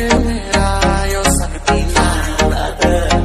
you